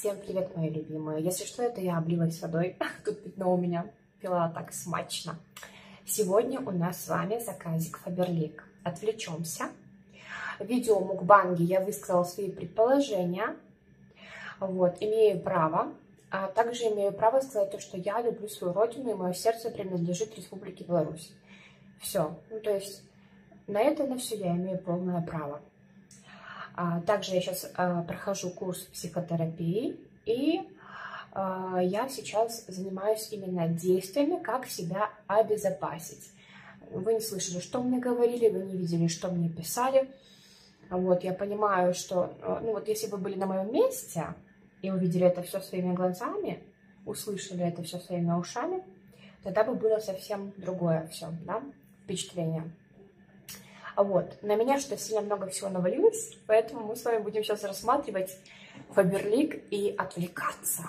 Всем привет, мои любимые. Если что, это я облилась водой. Тут пятно у меня пила так смачно. Сегодня у нас с вами заказик Фаберлик. Отвлечемся. Видео мукбанги я высказала свои предположения. Вот, имею право. А также имею право сказать то, что я люблю свою родину, и мое сердце принадлежит Республике Беларусь. Все. Ну, то есть, на это, на все я имею полное право. А, также я сейчас а, прохожу курс психотерапии, и а, я сейчас занимаюсь именно действиями, как себя обезопасить. Вы не слышали, что мне говорили, вы не видели, что мне писали. Вот, я понимаю, что, ну вот, если вы были на моем месте и увидели это все своими глазами, услышали это все своими ушами, тогда бы было совсем другое все, да, впечатление. Вот. На меня что сильно много всего навалилось, поэтому мы с вами будем сейчас рассматривать Фаберлик и отвлекаться.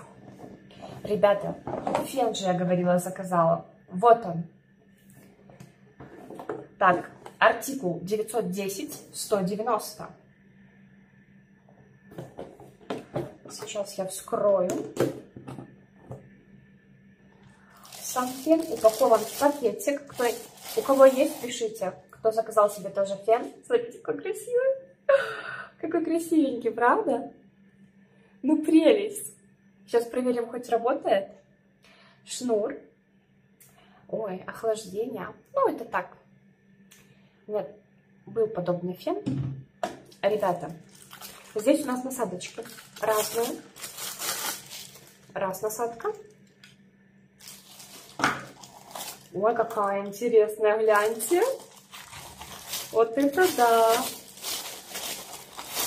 Ребята, фен же я говорила, заказала. Вот он. Так, артикул 910-190. Сейчас я вскрою. Сам фен упакован в пакетик. Кто, у кого есть, пишите. Кто заказал себе тоже фен? Смотрите, какой красивый. Какой красивенький, правда? Ну, прелесть. Сейчас проверим, хоть работает. Шнур. Ой, охлаждение. Ну, это так. Нет, был подобный фен. Ребята, здесь у нас насадочки разные. Раз насадка. Ой, какая интересная, гляньте. Вот это да!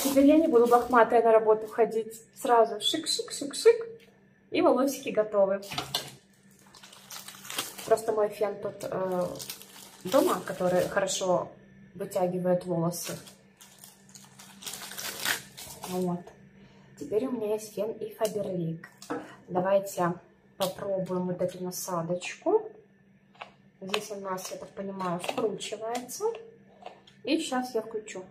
Теперь я не буду лохматая на работу ходить. Сразу шик-шик-шик-шик. И волосики готовы. Просто мой фен тут э, дома, который хорошо вытягивает волосы. Вот. Теперь у меня есть фен и Фаберлик. Давайте попробуем вот эту насадочку. Здесь у нас, я так понимаю, скручивается. И сейчас я включу.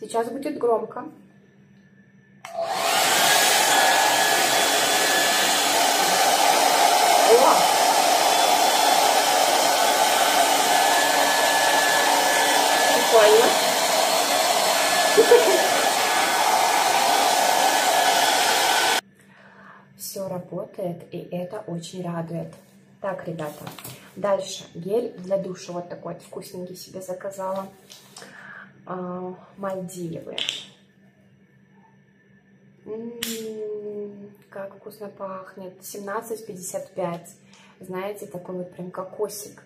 Сейчас будет громко. О! Прикольно. Все работает, и это очень радует. Так, ребята, дальше гель для душа вот такой вкусненький себе заказала. А, Мальдивы. М -м -м, как вкусно пахнет. 17,55. Знаете, такой вот прям кокосик.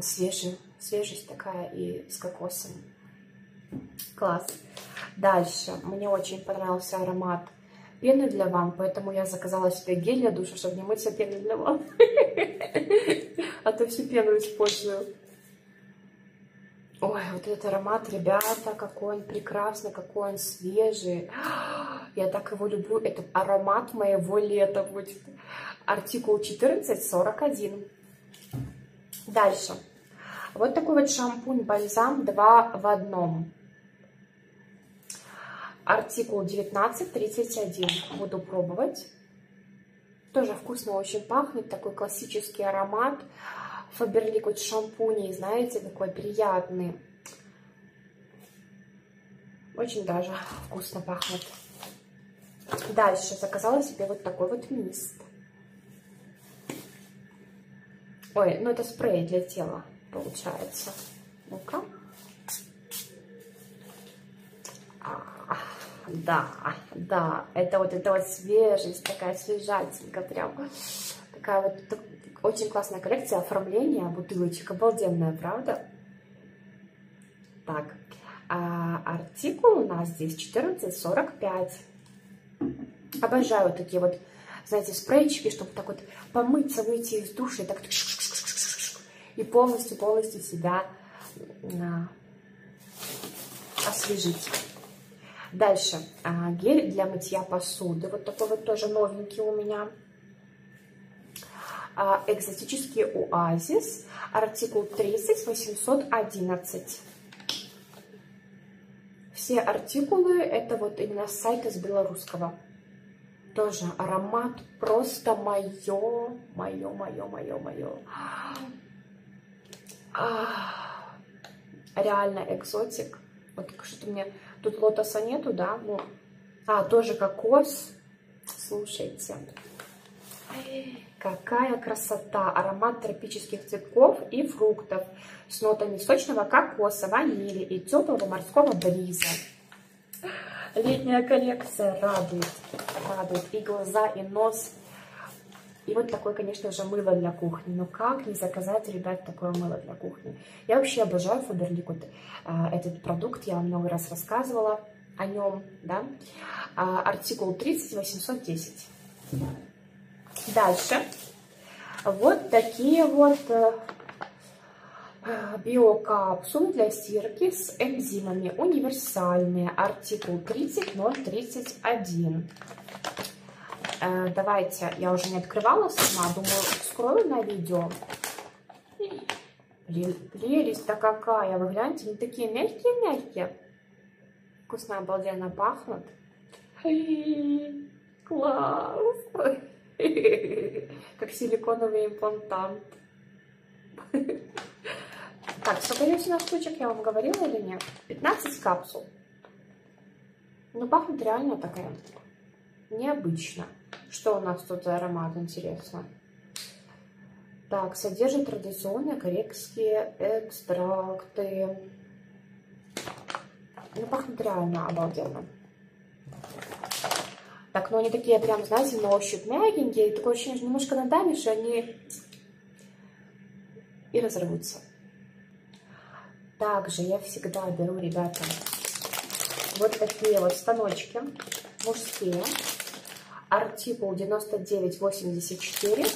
Свежий, свежесть такая и с кокосом. Класс. Дальше. Мне очень понравился аромат пены для ванн, поэтому я заказала себе гель для душа, чтобы не мыться пеной для ванн. А то всю пену использую. Ой, вот этот аромат, ребята, какой он прекрасный, какой он свежий. Я так его люблю. Это аромат моего лета будет. Артикул 1441. Дальше. Вот такой вот шампунь-бальзам 2 в одном. Артикул 1931. Буду пробовать. Тоже вкусно очень пахнет. Такой классический аромат. Фаберлик вот шампуней, знаете, такой приятный. Очень даже вкусно пахнет. Дальше заказала себе вот такой вот мист. Ой, ну это спрей для тела, получается. Ну-ка. Да, да, это вот, это вот свежесть, такая свежатинка прям. Такая вот очень классная коллекция оформления бутылочек, обалденная, правда? Так, а артикул у нас здесь 14,45. Обожаю такие вот, знаете, спрейчики, чтобы так вот помыться, выйти из души и так и полностью-полностью себя освежить. Дальше а, гель для мытья посуды. Вот такой вот тоже новенький у меня. А, экзотический оазис. Артикул 30 811. Все артикулы это вот именно с сайта с белорусского. Тоже аромат просто мое, мое, мое, мое, мое. Реально экзотик. Вот что-то мне... Тут лотоса нету, да? Ну, а, тоже кокос. Слушайте. Какая красота! Аромат тропических цветков и фруктов с нотами сочного кокоса, ванили и теплого морского бриза. Летняя коллекция радует, радует и глаза, и нос. И вот такое, конечно же, мыло для кухни. Но как не заказать, ребят, такое мыло для кухни? Я вообще обожаю Фаберлик, вот, а, этот продукт, я вам много раз рассказывала о нем, да. А, артикул 30810. Дальше. Вот такие вот э, биокапсулы для стирки с энзимами. Универсальные. Артикул 30031. Э, давайте, я уже не открывала сама, думаю, скрою на видео. Прелесть-то какая, вы гляньте, они такие мягкие-мягкие. Вкусно, обалденно пахнут. Класс! Как силиконовый имплантант. Так, сколько нас штучек, я вам говорила или нет? 15 капсул. Ну, пахнет реально такая необычно. Что у нас тут за аромат, интересно? Так, содержит традиционные корейские экстракты. Ну, пахнет реально обалденно. Так, ну они такие прям, знаете, на ощупь мягенькие. И такое ощущение, немножко надавишь, и они и разорвутся. Также я всегда беру, ребята, вот такие вот станочки мужские. Артикул 9984.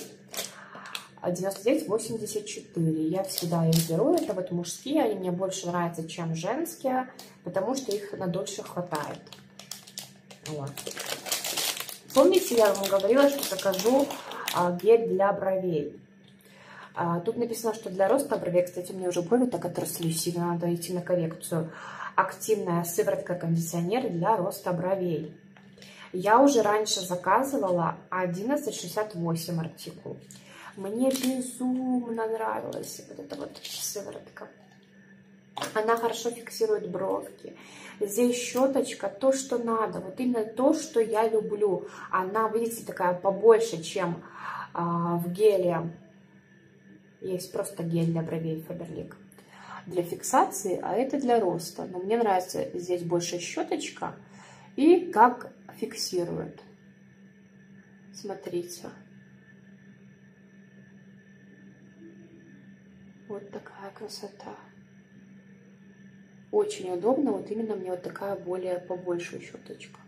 9984. Я всегда их беру. Это вот мужские. Они мне больше нравятся, чем женские, потому что их на дольше хватает. Вот. Помните, я вам говорила, что закажу а, гель для бровей. А, тут написано, что для роста бровей, кстати, меня уже брови так отросли сильно, надо идти на коррекцию. Активная сыворотка-кондиционер для роста бровей. Я уже раньше заказывала 1168 артикул. Мне безумно нравилась вот эта вот сыворотка. Она хорошо фиксирует бровки. Здесь щеточка, то, что надо, вот именно то, что я люблю. Она, видите, такая побольше, чем а, в геле. Есть просто гель для бровей Фаберлик для фиксации, а это для роста. Но мне нравится здесь больше щеточка и как фиксирует. Смотрите. Вот такая красота. Очень удобно, вот именно мне вот такая более побольше щеточка.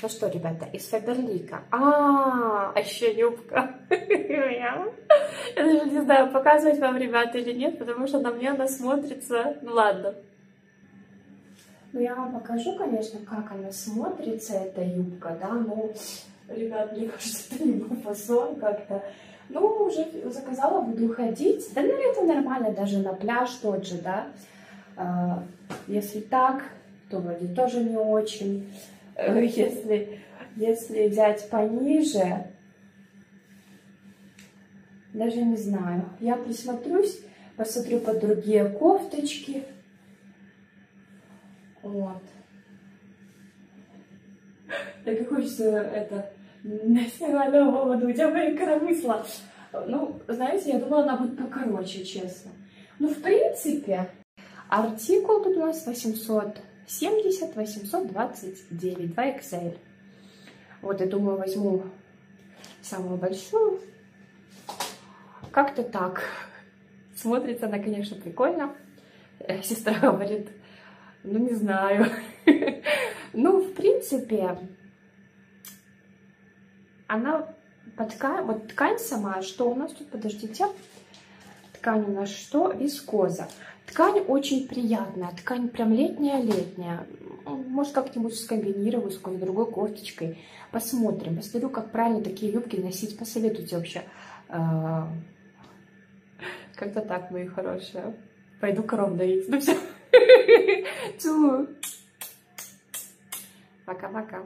Ну что, ребята, из Фаберлика. А, а еще юбка. Я даже не знаю, показывать вам, ребята, или нет, потому что на мне она смотрится. Ну ладно. Ну, я вам покажу, конечно, как она смотрится, эта юбка, да, ну, ребят, мне кажется, это не был фасон как-то. Ну, уже заказала, буду ходить. Да, наверное, это нормально, даже на пляж тот же, да. А, если так, то вроде тоже не очень. Э, если, если взять пониже, даже не знаю. Я присмотрюсь, посмотрю под другие кофточки. Вот. Так и хочется это национального поводу. У тебя были коромысла. Ну, знаете, я думала, она будет покороче, честно. Ну, в принципе, артикул тут у нас 870, 829, 2 XL. Вот, я думаю, возьму самую большую. Как-то так. Смотрится она, конечно, прикольно. Э, сестра говорит, ну, не знаю. Ну, в принципе, она по ткань, вот ткань сама, что у нас тут, подождите, ткань у нас что? Вискоза. Ткань очень приятная, ткань прям летняя-летняя. Может, как-нибудь скомбинирую с какой-то другой кофточкой. Посмотрим, посмотрю, как правильно такие юбки носить. Посоветуйте вообще. А, как-то так, мои хорошие. Пойду коров доить. Ну все. Целую. Пока-пока.